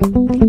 Bye.